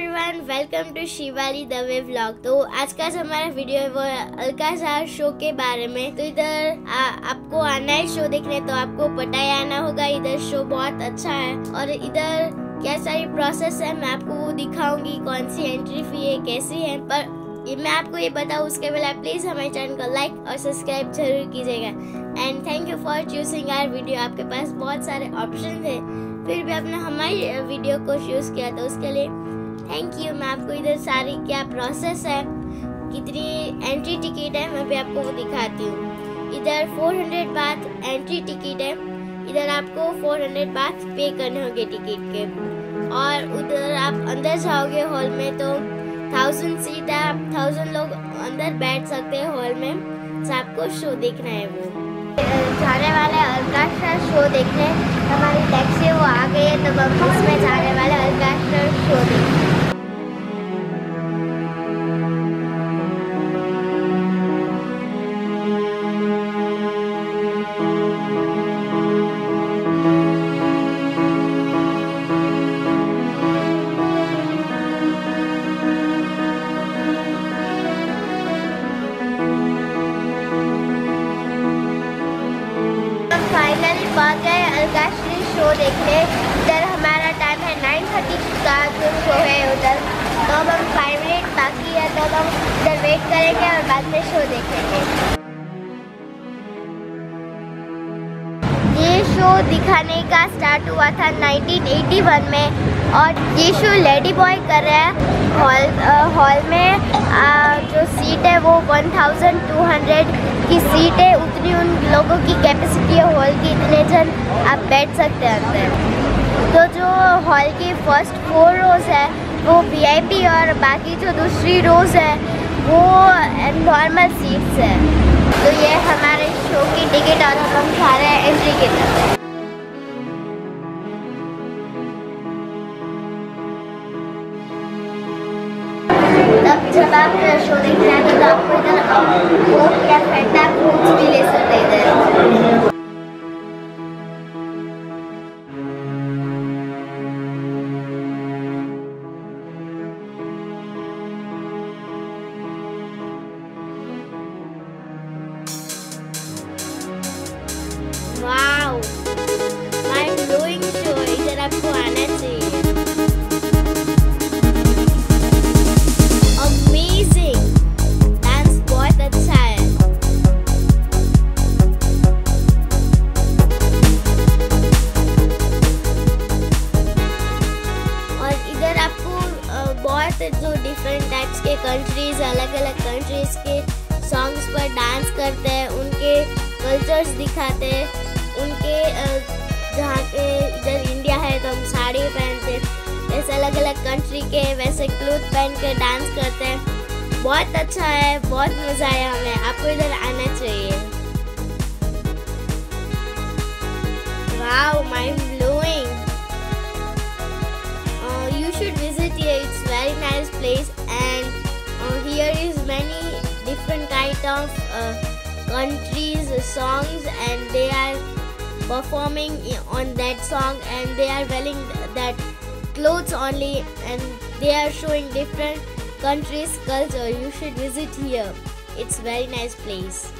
Everyone welcome to Shivali Dave vlog तो आज का जो हमारा वीडियो है, वो अलका शाह शो के बारे में। तो इधर आपको आना है शो देखने तो आपको पता ही आना होगा, इधर शो बहुत अच्छा है। और इधर क्या सारी प्रोसेस है, मैं आपको वो दिखाऊँगी, कौन सी एंट्री फ़ी है, कैसी है। पर ये मैं आपको ये बताऊँ, उसके पहले प्लीज़ हमारे चैनल को लाइक और सब्सक्राइब ज़रूर कीजिएगा। And thank you for choosing our video आपके पास बहुत सारे ऑप्शन थे फिर भी आपने हमारी वीडियो को चूज़ किया तो उसके लिए थैंक यू मैं आपको इधर सारी क्या प्रोसेस है? कितनी एंट्री टिकट है? मैं भी आपको वो दिखाती हूँ। इधर 400 बात एंट्री टिकट है। इधर आपको 400 बात पे करने होंगे टिकट के। और उधर आप अंदर जाओगे हॉल में तो थाउज़ेंड सीट है। आप थाउज़ेंड लोग अंदर बैठ सकते हैं हॉल में। तो आपको शो देखना है वो। जाने वाले अलका शो देखने। हमारी टैक्सी वो आ गई है। तो हम उसमें जाने वाले पहुँच गए अलकाश्री शो देखने इधर हमारा टाइम है नाइन थर्टी का जो शो है उधर। तो अब हम फाइव मिनट बाकी है तो हम इधर वेट करेंगे और बाद में शो देखेंगे। ये शो दिखाने का स्टार्ट हुआ था 1981 में। और ये शो लेडी बॉय कर रहा हैं। हॉल हॉल में आ, जो सीट है वो 1200 की सीट है। उतनी उन लोगों की कैपेसिटी है हॉल की इतने जन, आप बैठ सकते हैं अंदर। तो जो हॉल की फ़र्स्ट फोर रोज है, वो वीआईपी और बाकी जो दूसरी रोज है, वो नॉर्मल सीट्स है। तो ये हमारे शो की टिकट और हम खा रहे हैं एंट्री के तरफ़ जब आप शो देखने आते तो आपको इधर या फैंटा अलग अलग कंट्रीज़ के सॉन्ग्स पर डांस करते हैं, उनके कल्चर्स दिखाते हैं, उनके जहाँ के इधर इंडिया है तो हम साड़ी पहनते ऐसे अलग अलग कंट्री के वैसे क्लोथ पहन के डांस करते हैं। बहुत अच्छा है, बहुत मज़ा आया हमें, आपको इधर आना चाहिए। Wow mind blowing you should visit here, it's very nice place uh, here is many different kind of uh, countries songs and they are performing on that song and they are wearing that clothes only and they are showing different countries culture. You should visit here. It's very nice place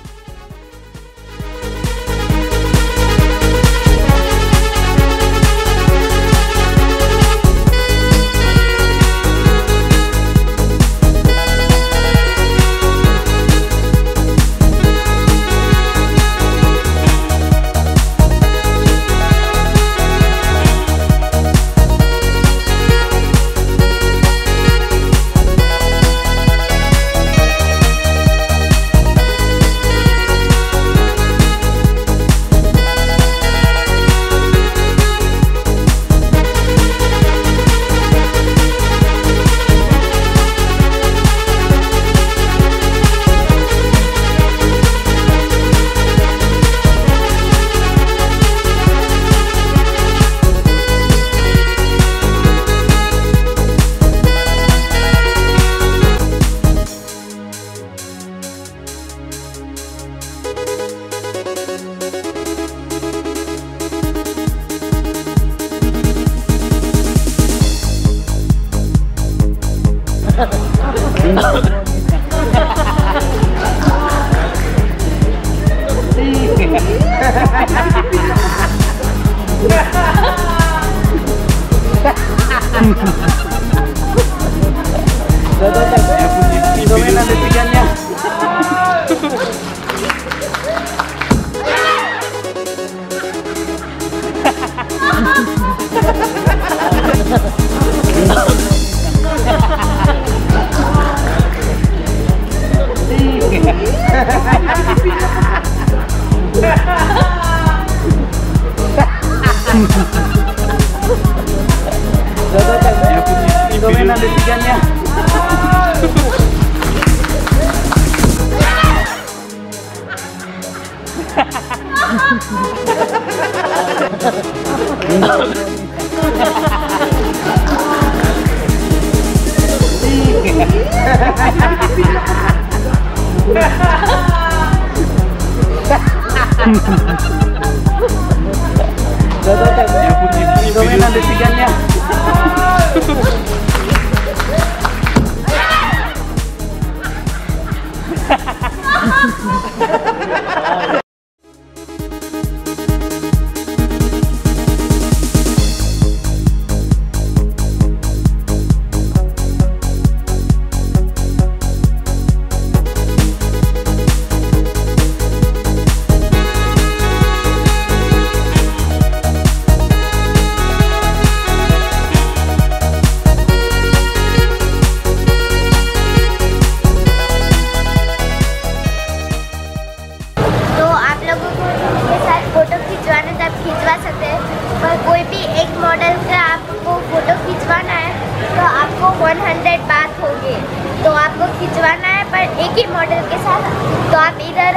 Ha ha ha! Dominan detiknya. Ha ha ha! Gak pun Domain ada tigannya. Ha! आपको खिंचवाना है पर एक ही model के साथ तो आप इधर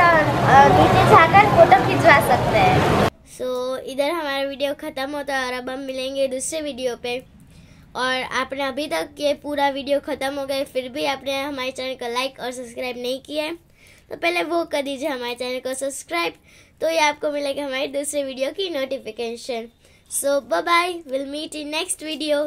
नीचे जाकर फ़ोटो खिंचवा सकते हैं। सो so, इधर हमारा वीडियो ख़त्म होता है और अब हम मिलेंगे दूसरे वीडियो पे। और आपने अभी तक ये पूरा वीडियो ख़त्म हो गया फिर भी आपने हमारे चैनल को लाइक और सब्सक्राइब नहीं किया है। तो पहले वो कर दीजिए हमारे चैनल को सब्सक्राइब तो ये आपको मिलेगा हमारे दूसरे वीडियो की notification so bye bye will meet in next video